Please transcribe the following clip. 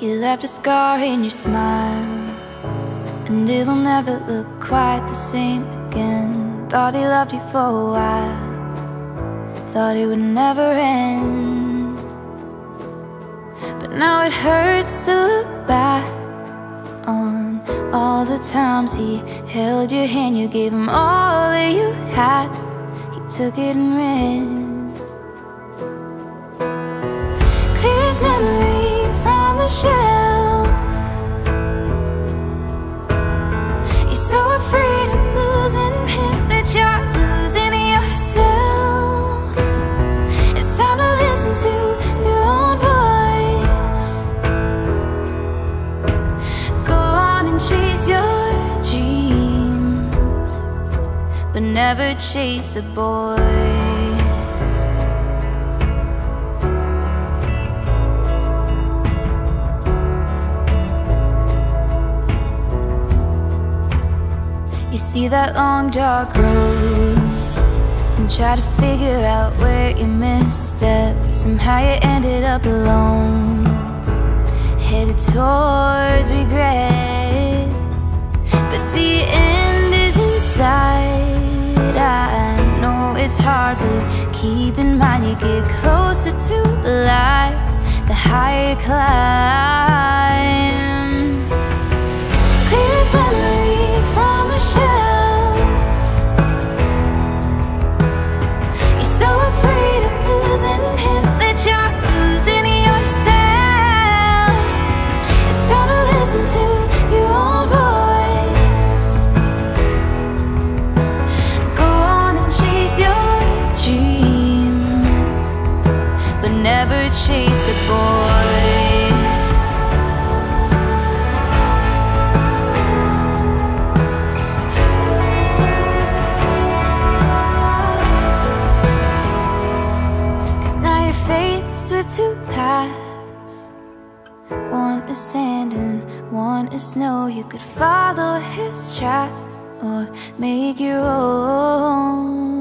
You left a scar in your smile And it'll never look quite the same again. Thought he loved you for a while Thought it would never end. But now it hurts to look back On all the times he held your hand. You gave him all that you had. He took it and ran. Clear as memory You're so afraid of losing him That you're losing yourself. It's time to listen to your own voice. Go on and chase your dreams But never chase a boy see that long dark road And try to figure out where you misstepped Somehow you ended up alone Headed towards regret. But the end is inside. I know it's hard but keep in mind You get closer to the light The higher you climb never chase a boy. Cause now you're faced with two paths. One is sand and one is snow. You could follow his tracks or make your own